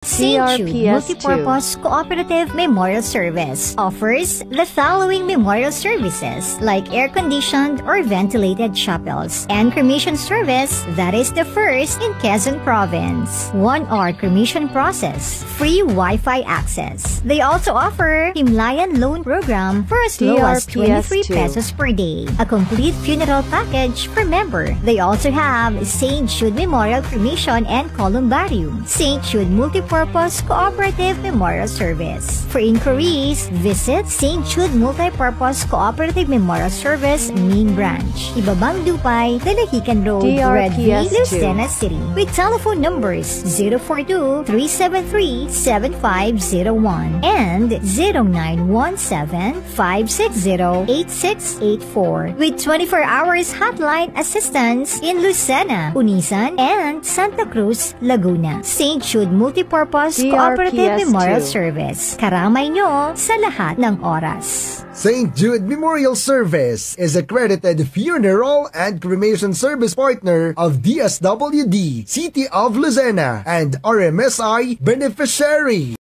St. Jude DRPS2. Multipurpose Cooperative Memorial Service offers the following memorial services like air-conditioned or ventilated chapels and cremation service that is the first in Quezon Province. One-hour cremation process, free Wi-Fi access. They also offer Himlayan loan program for as low as 23 DRPS2. pesos per day. A complete funeral package per member. They also have St. Jude Memorial Cremation and Columbarium. St. Jude Multipurpose Cooperative Memorial Service. For inquiries, visit St. Jude Multipurpose Cooperative Memorial Service Main Branch. Ibabang Dupay, Dalahican Road, DRPS2. Lucena City. With telephone numbers 042-373-7501 and 0917-560-8684 with 24 hours hotline assistance in Lucena, Unisan, and Santa Cruz, Laguna. St. Jude Multipurpose Cooperative DRPS2. Memorial Service. Karamay nyo sa lahat ng oras. St. Jude Memorial Service is accredited funeral and cremation service partner of DSWD, City of Lucena, and RMSI beneficiary.